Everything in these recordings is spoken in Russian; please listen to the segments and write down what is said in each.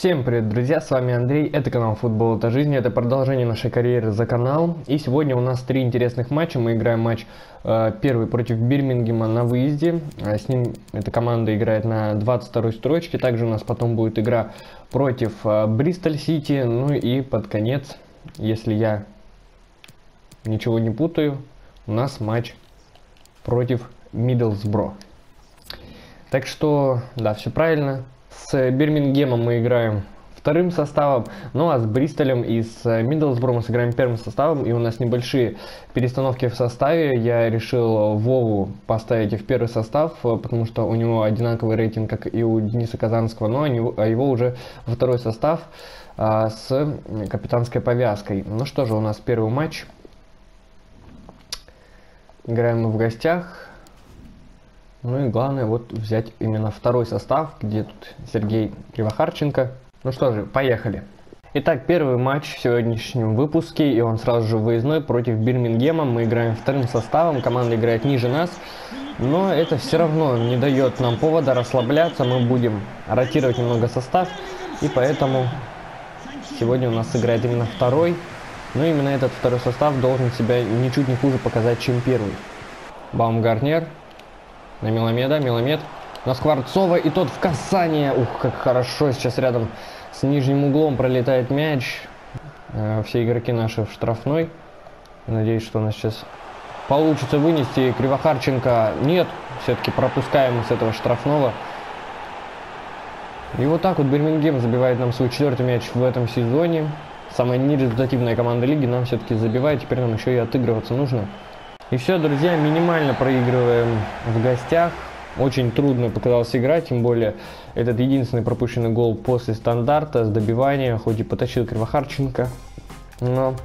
Всем привет, друзья, с вами Андрей, это канал Футбол это жизнь, это продолжение нашей карьеры за канал. И сегодня у нас три интересных матча, мы играем матч э, первый против Бирмингема на выезде, э, с ним эта команда играет на 22 строчке, также у нас потом будет игра против э, Бристоль Сити, ну и под конец, если я ничего не путаю, у нас матч против Миддлсбро. Так что, да, все правильно. С Бирмингемом мы играем вторым составом, ну а с Бристолем и с Миддлсбро мы сыграем первым составом, и у нас небольшие перестановки в составе. Я решил Вову поставить в первый состав, потому что у него одинаковый рейтинг, как и у Дениса Казанского, но а его уже второй состав а, с капитанской повязкой. Ну что же, у нас первый матч. Играем мы в гостях. Ну и главное вот взять именно второй состав, где тут Сергей Кривохарченко. Ну что же, поехали. Итак, первый матч в сегодняшнем выпуске, и он сразу же выездной против Бирмингема. Мы играем вторым составом, команда играет ниже нас, но это все равно не дает нам повода расслабляться. Мы будем ротировать немного состав, и поэтому сегодня у нас играет именно второй. Но именно этот второй состав должен себя ничуть не хуже показать, чем первый. Баумгарнер, на Меломеда. Меломед на Скворцова. И тот в касание. Ух, как хорошо. Сейчас рядом с нижним углом пролетает мяч. Э, все игроки наши в штрафной. Надеюсь, что у нас сейчас получится вынести. Кривохарченко нет. Все-таки пропускаем с этого штрафного. И вот так вот Бирмингем забивает нам свой четвертый мяч в этом сезоне. Самая нерезультативная команда лиги нам все-таки забивает. Теперь нам еще и отыгрываться нужно. И все, друзья, минимально проигрываем в гостях. Очень трудно показалось играть, тем более этот единственный пропущенный гол после стандарта с добивания, хоть и потащил Кривохарченко. Но,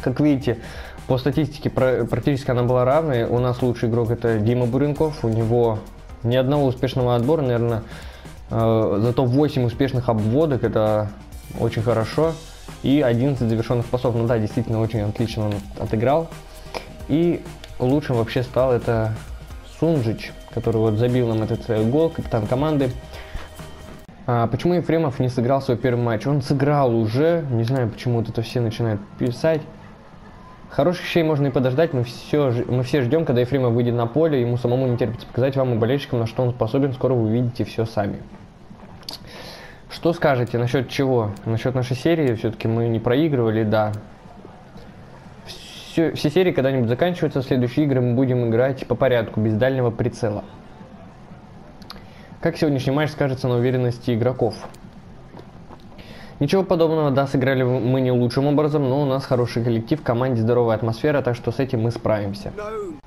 как видите, по статистике практически она была равной. У нас лучший игрок это Дима Буренков. У него ни одного успешного отбора, наверное, э, зато 8 успешных обводок. Это очень хорошо. И 11 завершенных пасов. Ну да, действительно, очень отлично он отыграл. И лучшим вообще стал это Сунжич, который вот забил нам этот э, гол, капитан команды. А почему Ефремов не сыграл свой первый матч? Он сыграл уже, не знаю, почему вот это все начинают писать. Хороших вещей можно и подождать, мы все, мы все ждем, когда Ефремов выйдет на поле, ему самому не терпится показать вам и болельщикам, на что он способен, скоро вы увидите все сами. Что скажете насчет чего? Насчет нашей серии, все-таки мы не проигрывали, да, все, все серии когда-нибудь заканчиваются, следующие игры мы будем играть по порядку, без дальнего прицела. Как сегодняшний матч скажется на уверенности игроков? Ничего подобного, да, сыграли мы не лучшим образом, но у нас хороший коллектив, в команде здоровая атмосфера, так что с этим мы справимся.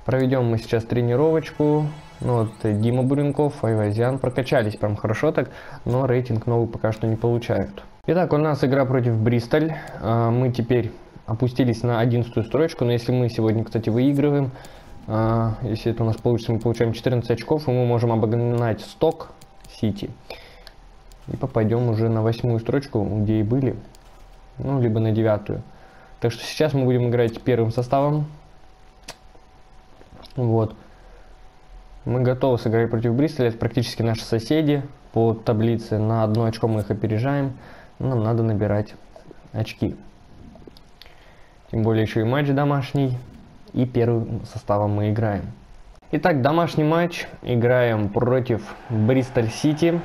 Проведем мы сейчас тренировочку. Ну вот Дима Буренков, Айвазян прокачались прям хорошо так, но рейтинг новый пока что не получают. Итак, у нас игра против Бристоль. А, мы теперь опустились на 11 строчку, но если мы сегодня, кстати, выигрываем, э, если это у нас получится, мы получаем 14 очков, и мы можем обогнать сток Сити. И попадем уже на восьмую строчку, где и были, ну, либо на девятую. Так что сейчас мы будем играть первым составом. Вот. Мы готовы сыграть против Бристоля, это практически наши соседи по таблице. На одно очко мы их опережаем, нам надо набирать очки. Тем более еще и матч домашний. И первым составом мы играем. Итак, домашний матч. Играем против Бристоль Сити.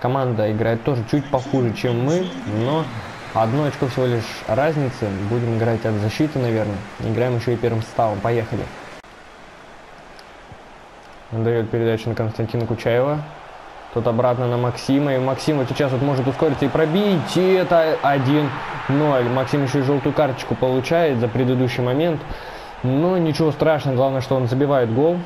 Команда играет тоже чуть похуже, чем мы, но одно очко всего лишь разницы. Будем играть от защиты, наверное. Играем еще и первым составом. Поехали. Он дает передачу на Константина Кучаева. Тут обратно на Максима. И Максим вот сейчас вот может ускориться и пробить. И это 1-0. Максим еще и желтую карточку получает за предыдущий момент. Но ничего страшного. Главное, что он забивает гол.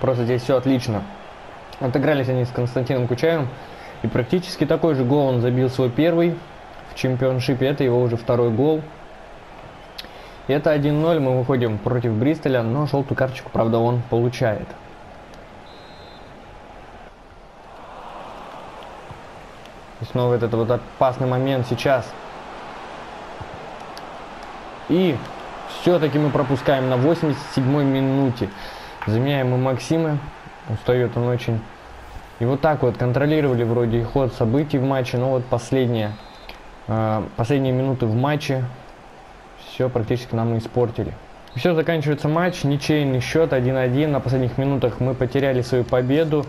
Просто здесь все отлично. Отыгрались они с Константином Кучаевым. И практически такой же гол он забил свой первый в чемпионшипе. Это его уже второй гол. Это 1-0, мы выходим против Бристоля, но желтую карточку, правда, он получает. И снова этот вот опасный момент сейчас. И все-таки мы пропускаем на 87-й минуте. Заменяем мы Максима. Устает он очень И вот так вот контролировали вроде ход событий в матче, но вот последние, э, последние минуты в матче все практически нам испортили. Все, заканчивается матч, ничейный счет 1-1. На последних минутах мы потеряли свою победу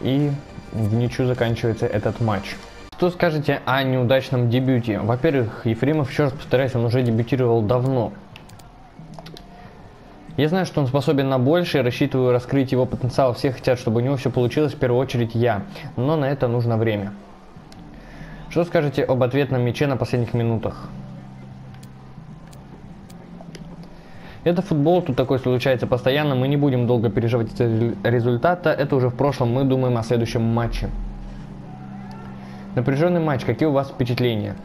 и в ничью заканчивается этот матч. Что скажете о неудачном дебюте? Во-первых, Ефремов, еще раз повторяюсь, он уже дебютировал давно. Я знаю, что он способен на большее, рассчитываю раскрыть его потенциал. Все хотят, чтобы у него все получилось, в первую очередь я. Но на это нужно время. Что скажете об ответном мяче на последних минутах? Это футбол, тут такое случается постоянно, мы не будем долго переживать результата, это уже в прошлом, мы думаем о следующем матче. Напряженный матч, какие у вас впечатления?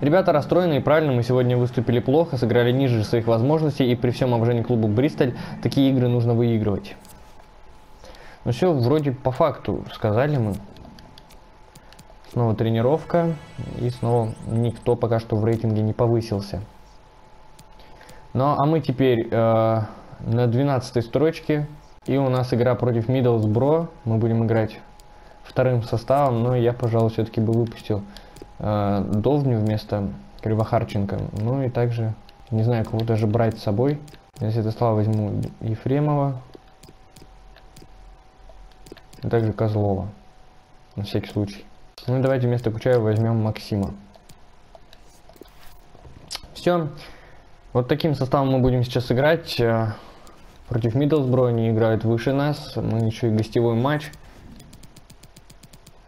Ребята расстроены и правильно, мы сегодня выступили плохо, сыграли ниже своих возможностей, и при всем уважении к клубу Бристоль, такие игры нужно выигрывать. Ну все, вроде по факту сказали мы. Снова тренировка, и снова никто пока что в рейтинге не повысился. Ну а мы теперь э, на 12 строчке. И у нас игра против Middlesbrough. Мы будем играть вторым составом, но я, пожалуй, все-таки бы выпустил э, Довню вместо Кривохарченко. Ну и также, не знаю, кого даже брать с собой. Если это слава возьму Ефремова. И также Козлова. На всякий случай. Ну и давайте вместо Кучаева возьмем Максима. Все. Вот таким составом мы будем сейчас играть. Э, против Миддлсбро они играют выше нас. Мы еще и гостевой матч.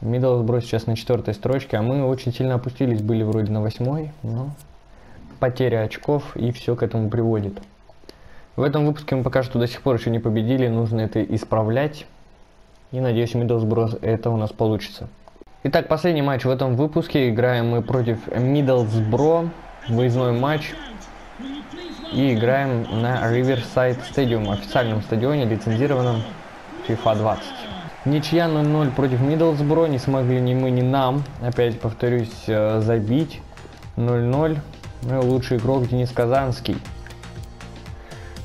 Миддлсбро сейчас на четвертой строчке, а мы очень сильно опустились, были вроде на восьмой, но потеря очков и все к этому приводит. В этом выпуске мы пока что до сих пор еще не победили, нужно это исправлять. И надеюсь, Миддлсбро это у нас получится. Итак, последний матч в этом выпуске. Играем мы против Миддлсбро. Выездной матч. И играем на Riverside Stadium, официальном стадионе, лицензированном FIFA 20. Ничья 0-0 против Миддлсбро, не смогли ни мы, ни нам, опять повторюсь, э, забить 0-0. Ну лучший игрок Денис Казанский.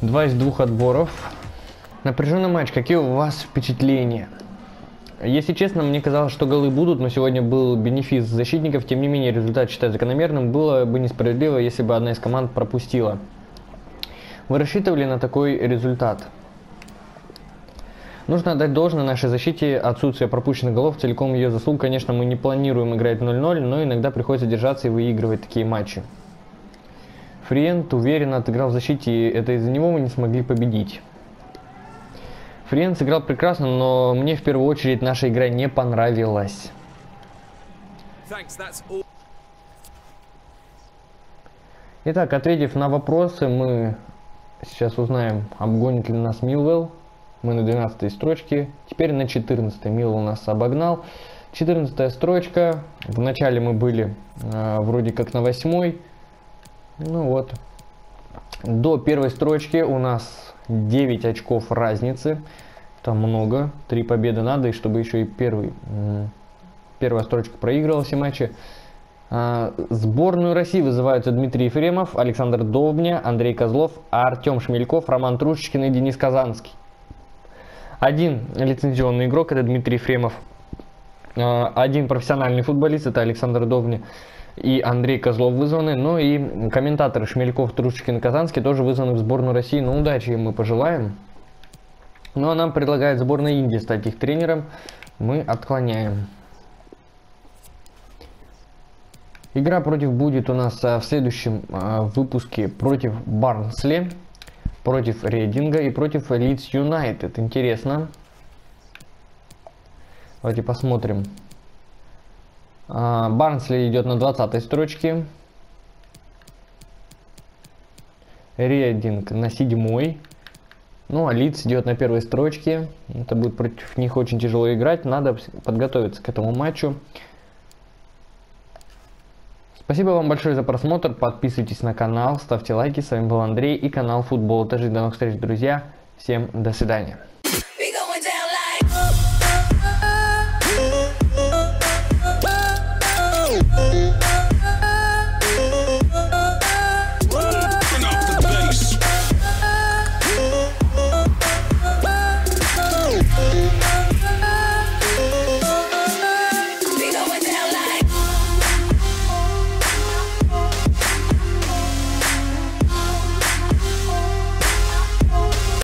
Два из двух отборов. Напряженный матч, какие у вас впечатления? Если честно, мне казалось, что голы будут, но сегодня был бенефис защитников. Тем не менее, результат считаю закономерным. Было бы несправедливо, если бы одна из команд пропустила. Вы рассчитывали на такой результат? Нужно отдать должное нашей защите, отсутствие пропущенных голов, целиком ее заслуг. Конечно, мы не планируем играть 0-0, но иногда приходится держаться и выигрывать такие матчи. Фриент уверенно отыграл в защите, и это из-за него мы не смогли победить. Фриент сыграл прекрасно, но мне в первую очередь наша игра не понравилась. Итак, ответив на вопросы, мы Сейчас узнаем, обгонит ли нас Милвелл. Мы на 12 строчке. Теперь на 14 Милвелл нас обогнал. 14 строчка. Вначале мы были э, вроде как на 8. Ну вот. До первой строчки у нас 9 очков разницы. Там много. Три победы надо, и чтобы еще и первый, первая строчка проигрывала все матчи. А, сборную России вызываются Дмитрий Ефремов, Александр Довбня, Андрей Козлов, Артем Шмельков, Роман Трушечкин и Денис Казанский. Один лицензионный игрок, это Дмитрий Ефремов. А, один профессиональный футболист, это Александр Довбня и Андрей Козлов вызваны. Ну и комментаторы Шмельков, Трушечкин и Казанский тоже вызваны в сборную России. Ну, удачи им мы пожелаем. Ну, а нам предлагает сборная Индии стать их тренером. Мы отклоняем. Игра против будет у нас а, в следующем а, выпуске против Барнсли, против Рейдинга и против Лидс Юнайтед. Интересно. Давайте посмотрим. А, Барнсли идет на 20 строчке. Рейдинг на 7. Ну, а Лидс идет на первой строчке. Это будет против них очень тяжело играть. Надо подготовиться к этому матчу. Спасибо вам большое за просмотр, подписывайтесь на канал, ставьте лайки, с вами был Андрей и канал Футбол. Даже до новых встреч, друзья, всем до свидания.